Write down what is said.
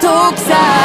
遠くさ